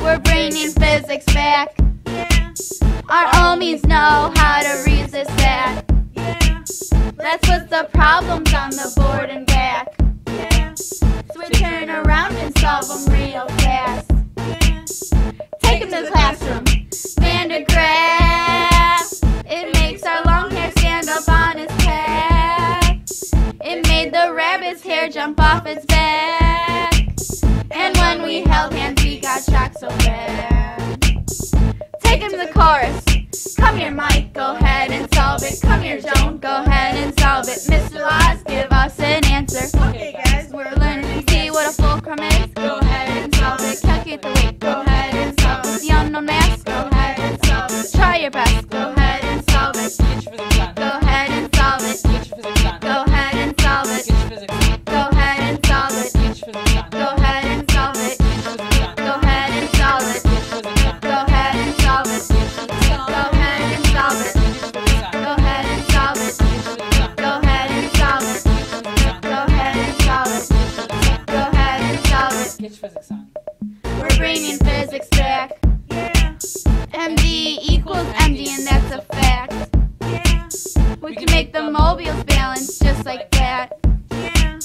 We're bringing physics back. Yeah, Our homies know how to resist that. yeah, That's what's the problems on the board and back. yeah, So we turn around and solve them real fast. yeah. Take 'em to the classroom. The rabbit's hair jump off its back. And when we held hands, we got shocked so bad. Take him to the chorus. Come here, Mike, go ahead and solve it. Come here, Joan, go ahead and solve it. Mr. Laws, give us an answer. Okay, guys, We're learning to see what a fulcrum is. Go ahead and solve it. Calculate the weight. Go ahead and solve it. The unknown mass. Go ahead and solve it. Try your best. Solve it. Get your physics on. We're bringing physics back. yeah, MD equals MD, and that's a fact. yeah, We can make the mobiles balance just like that. yeah,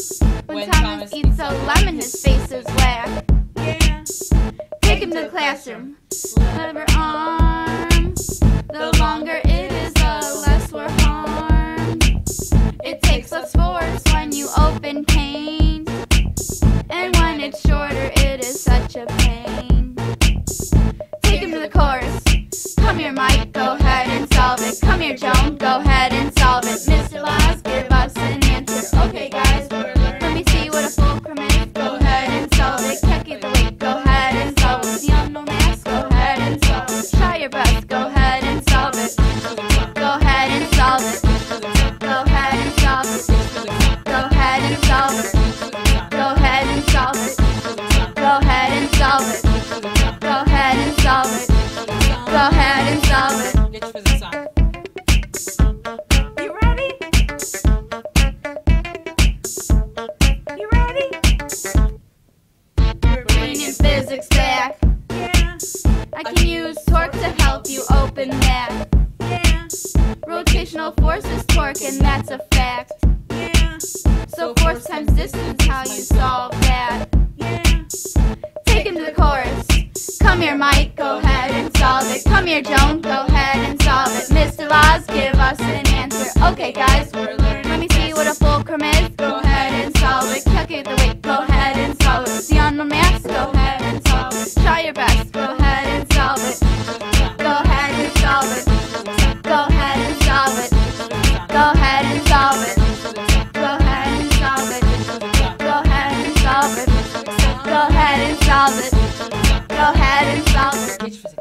When, When Thomas Thomas eats a lemon, his face is whack. yeah. Take him to the classroom. Clever arm. The longer It's shorter, it is such a pain. Take him to the chorus. Come here, Mike, go ahead and solve it. Come here, Joan, go ahead and solve it. Ahead and solve it. Go ahead and solve it. Go ahead and solve it. Physics. You ready? You ready? We're bringing physics back. Yeah, I can use torque to help you open that. yeah, Rotational force is torque, and that's a fact. yeah, So force times distance, Come here, Mike, go ahead and solve it. Come here, Joan, go ahead and solve it. Mr. Laws, give us an answer. Okay, guys, We're learning. Gente,